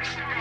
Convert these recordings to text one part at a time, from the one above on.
www.dynam.com.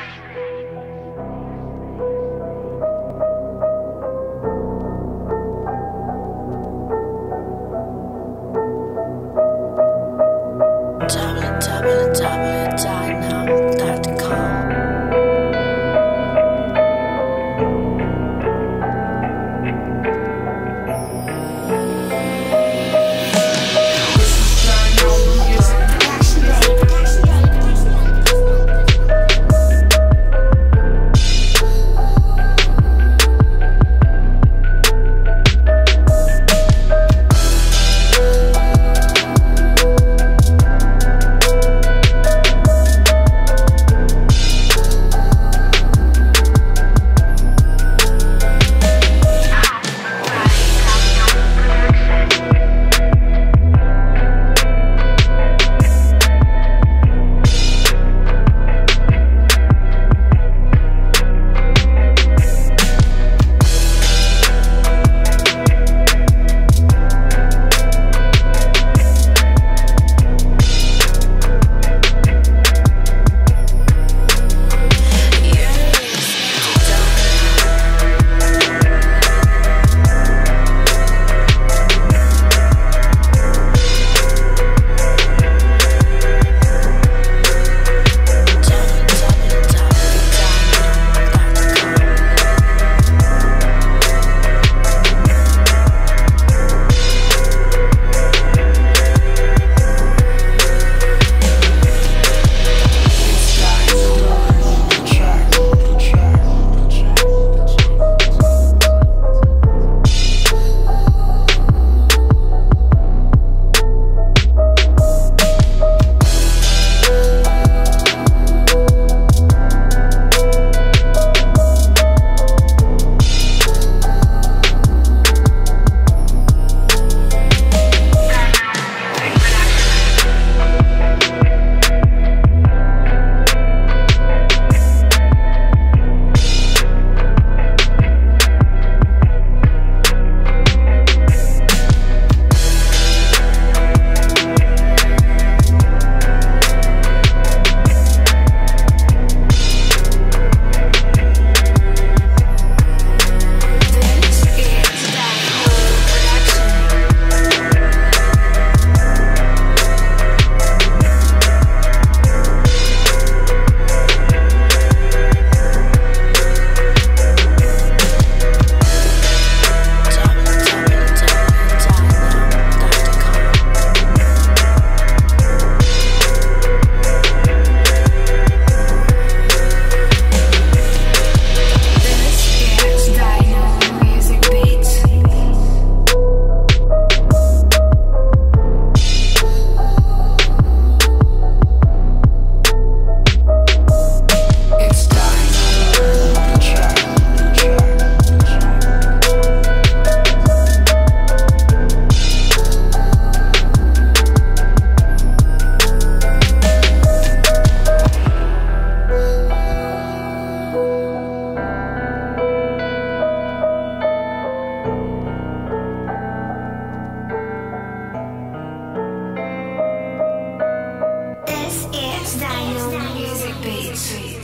Beats.